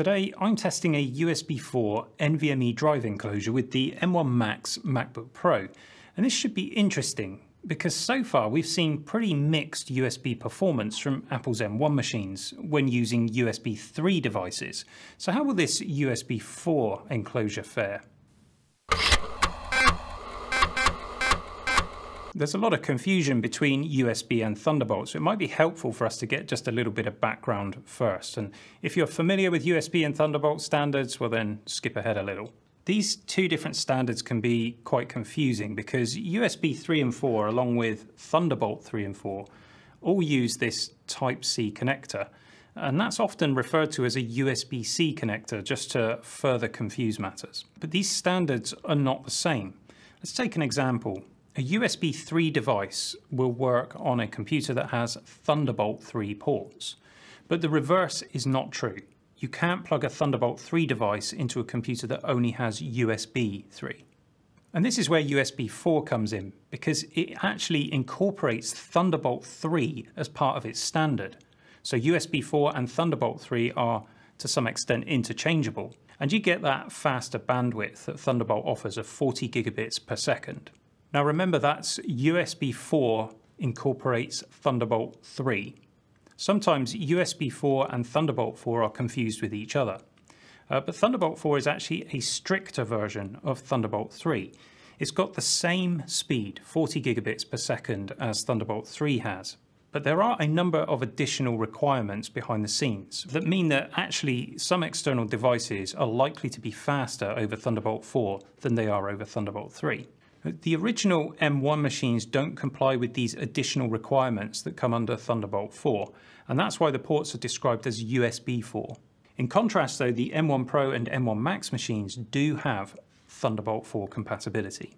Today I'm testing a USB 4 NVMe drive enclosure with the M1 Max MacBook Pro and this should be interesting because so far we've seen pretty mixed USB performance from Apple's M1 machines when using USB 3 devices. So how will this USB 4 enclosure fare? There's a lot of confusion between USB and Thunderbolt, so it might be helpful for us to get just a little bit of background first. And if you're familiar with USB and Thunderbolt standards, well then skip ahead a little. These two different standards can be quite confusing because USB 3 and 4, along with Thunderbolt 3 and 4, all use this Type-C connector. And that's often referred to as a USB-C connector just to further confuse matters. But these standards are not the same. Let's take an example. A USB 3 device will work on a computer that has Thunderbolt 3 ports, but the reverse is not true. You can't plug a Thunderbolt 3 device into a computer that only has USB 3. And this is where USB 4 comes in, because it actually incorporates Thunderbolt 3 as part of its standard. So USB 4 and Thunderbolt 3 are to some extent interchangeable, and you get that faster bandwidth that Thunderbolt offers of 40 gigabits per second. Now remember that's USB 4 incorporates Thunderbolt 3. Sometimes USB 4 and Thunderbolt 4 are confused with each other. Uh, but Thunderbolt 4 is actually a stricter version of Thunderbolt 3. It's got the same speed, 40 gigabits per second, as Thunderbolt 3 has. But there are a number of additional requirements behind the scenes that mean that actually some external devices are likely to be faster over Thunderbolt 4 than they are over Thunderbolt 3. The original M1 machines don't comply with these additional requirements that come under Thunderbolt 4, and that's why the ports are described as USB 4. In contrast though, the M1 Pro and M1 Max machines do have Thunderbolt 4 compatibility.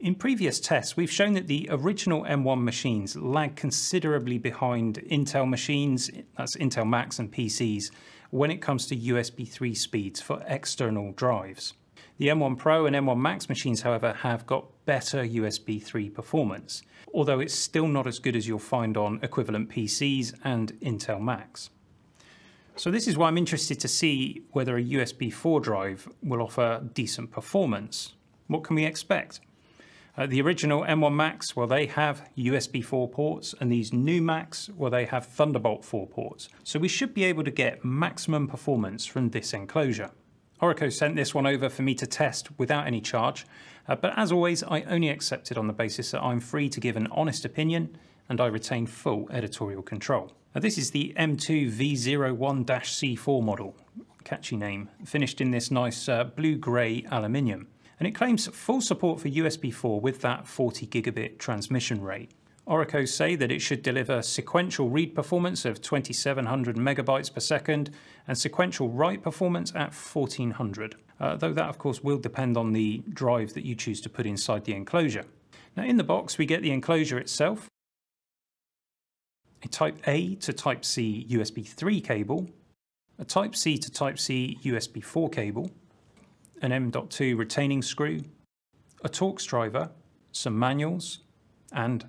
In previous tests, we've shown that the original M1 machines lag considerably behind Intel machines, that's Intel Macs and PCs, when it comes to USB 3 speeds for external drives. The M1 Pro and M1 Max machines, however, have got better USB 3 performance, although it's still not as good as you'll find on equivalent PCs and Intel Macs. So this is why I'm interested to see whether a USB 4 drive will offer decent performance. What can we expect? Uh, the original M1 Macs, well, they have USB 4 ports, and these new Macs, well, they have Thunderbolt 4 ports. So we should be able to get maximum performance from this enclosure. Orico sent this one over for me to test without any charge, uh, but as always, I only accept it on the basis that I'm free to give an honest opinion and I retain full editorial control. Now, this is the M2 V01-C4 model, catchy name, finished in this nice uh, blue-grey aluminium. And it claims full support for USB 4 with that 40 gigabit transmission rate. Orico say that it should deliver sequential read performance of 2700 megabytes per second and sequential write performance at 1400, uh, though that of course will depend on the drive that you choose to put inside the enclosure. Now in the box we get the enclosure itself, a Type A to Type C USB 3 cable, a Type C to Type C USB 4 cable, an M.2 retaining screw, a Torx driver, some manuals, and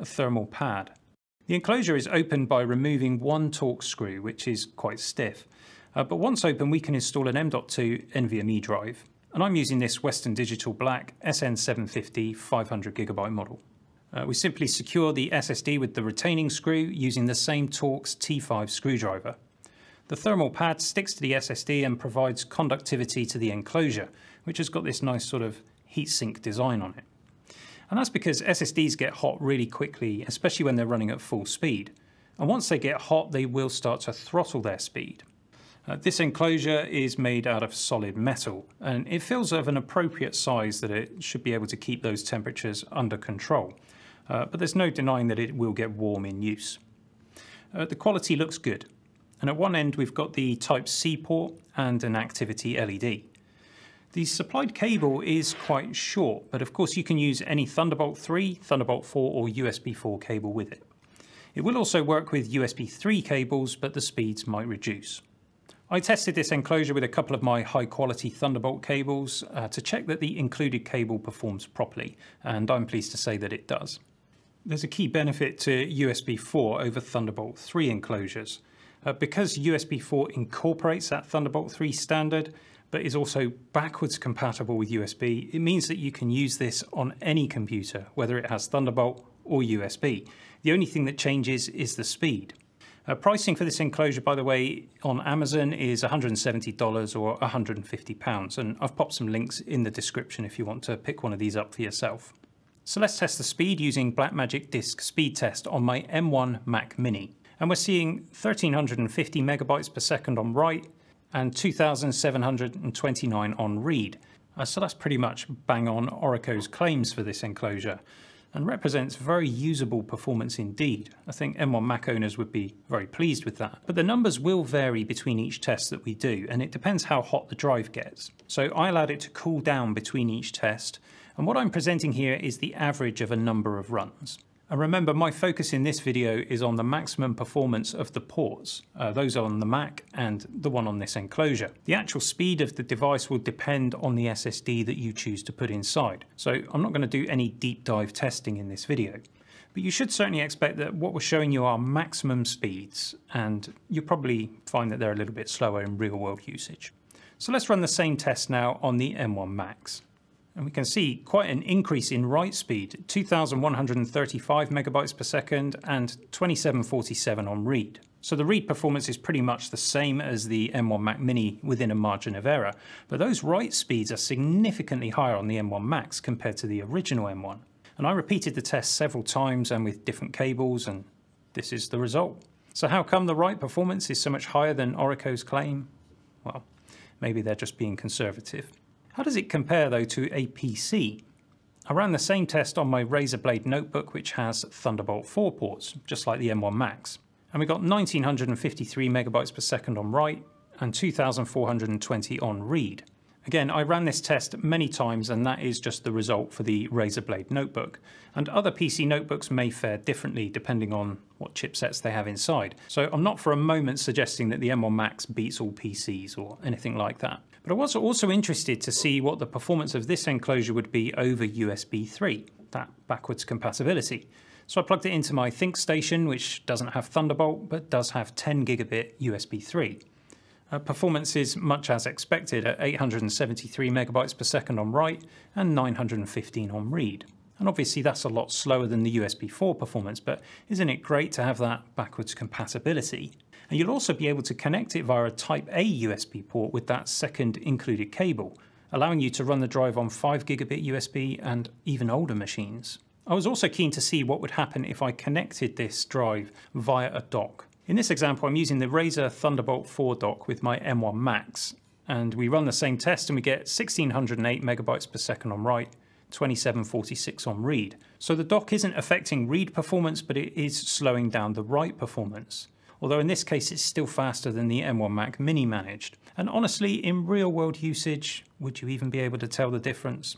a thermal pad. The enclosure is opened by removing one Torx screw, which is quite stiff. Uh, but once open, we can install an M.2 NVMe drive. And I'm using this Western Digital Black SN750 500GB model. Uh, we simply secure the SSD with the retaining screw using the same Torx T5 screwdriver. The thermal pad sticks to the SSD and provides conductivity to the enclosure, which has got this nice sort of heatsink design on it. And that's because SSDs get hot really quickly, especially when they're running at full speed. And once they get hot, they will start to throttle their speed. Uh, this enclosure is made out of solid metal, and it feels of an appropriate size that it should be able to keep those temperatures under control. Uh, but there's no denying that it will get warm in use. Uh, the quality looks good, and at one end we've got the Type-C port and an activity LED. The supplied cable is quite short, but of course you can use any Thunderbolt 3, Thunderbolt 4 or USB 4 cable with it. It will also work with USB 3 cables, but the speeds might reduce. I tested this enclosure with a couple of my high quality Thunderbolt cables uh, to check that the included cable performs properly, and I'm pleased to say that it does. There's a key benefit to USB 4 over Thunderbolt 3 enclosures. Uh, because USB 4 incorporates that Thunderbolt 3 standard, but is also backwards compatible with USB, it means that you can use this on any computer, whether it has Thunderbolt or USB. The only thing that changes is the speed. Uh, pricing for this enclosure, by the way, on Amazon is $170 or £150, and I've popped some links in the description if you want to pick one of these up for yourself. So let's test the speed using Blackmagic Disk Speed Test on my M1 Mac Mini. And we're seeing 1350 megabytes per second on write and 2729 on read. Uh, so that's pretty much bang on Orico's claims for this enclosure and represents very usable performance indeed. I think M1 Mac owners would be very pleased with that. But the numbers will vary between each test that we do, and it depends how hot the drive gets. So I allowed it to cool down between each test, and what I'm presenting here is the average of a number of runs. And remember, my focus in this video is on the maximum performance of the ports, uh, those on the Mac and the one on this enclosure. The actual speed of the device will depend on the SSD that you choose to put inside. So I'm not going to do any deep dive testing in this video. But you should certainly expect that what we're showing you are maximum speeds, and you'll probably find that they're a little bit slower in real world usage. So let's run the same test now on the M1 Max. And we can see quite an increase in write speed, 2,135 megabytes per second and 2747 on read. So the read performance is pretty much the same as the M1 Mac Mini within a margin of error, but those write speeds are significantly higher on the M1 Max compared to the original M1. And I repeated the test several times and with different cables, and this is the result. So how come the write performance is so much higher than Orico's claim? Well, maybe they're just being conservative. How does it compare though to a PC? I ran the same test on my Razer Blade notebook which has Thunderbolt 4 ports, just like the M1 Max. And we got 1953 megabytes per second on write and 2420 on read. Again, I ran this test many times and that is just the result for the Razer Blade notebook. And other PC notebooks may fare differently depending on what chipsets they have inside. So I'm not for a moment suggesting that the M1 Max beats all PCs or anything like that. But I was also interested to see what the performance of this enclosure would be over USB 3, that backwards compatibility. So I plugged it into my ThinkStation, which doesn't have Thunderbolt, but does have 10 gigabit USB 3. Uh, performance is much as expected at 873 megabytes per second on write and 915 on read. And obviously that's a lot slower than the USB 4 performance, but isn't it great to have that backwards compatibility? And you'll also be able to connect it via a Type A USB port with that second included cable, allowing you to run the drive on 5 gigabit USB and even older machines. I was also keen to see what would happen if I connected this drive via a dock. In this example, I'm using the Razer Thunderbolt 4 dock with my M1 Max, and we run the same test and we get 1608 megabytes per second on write, 2746 on read. So the dock isn't affecting read performance, but it is slowing down the write performance although in this case it's still faster than the M1 Mac Mini managed. And honestly, in real world usage, would you even be able to tell the difference?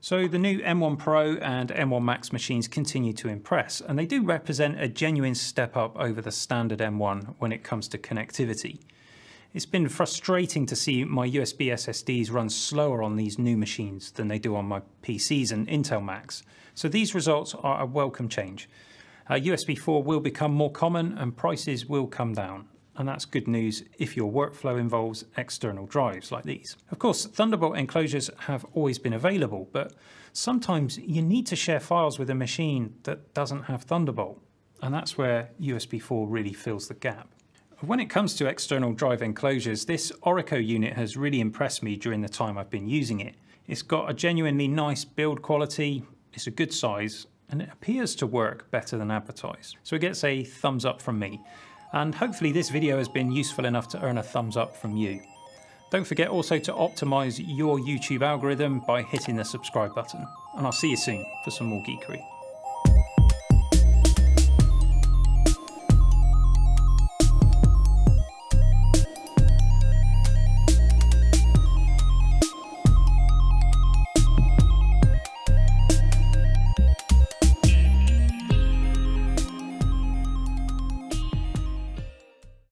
So the new M1 Pro and M1 Max machines continue to impress, and they do represent a genuine step up over the standard M1 when it comes to connectivity. It's been frustrating to see my USB SSDs run slower on these new machines than they do on my PCs and Intel Macs, so these results are a welcome change. Uh, USB 4 will become more common and prices will come down. And that's good news if your workflow involves external drives like these. Of course, Thunderbolt enclosures have always been available, but sometimes you need to share files with a machine that doesn't have Thunderbolt. And that's where USB 4 really fills the gap. When it comes to external drive enclosures, this Orico unit has really impressed me during the time I've been using it. It's got a genuinely nice build quality, it's a good size, and it appears to work better than advertised. So it gets a thumbs up from me. And hopefully this video has been useful enough to earn a thumbs up from you. Don't forget also to optimize your YouTube algorithm by hitting the subscribe button. And I'll see you soon for some more geekery.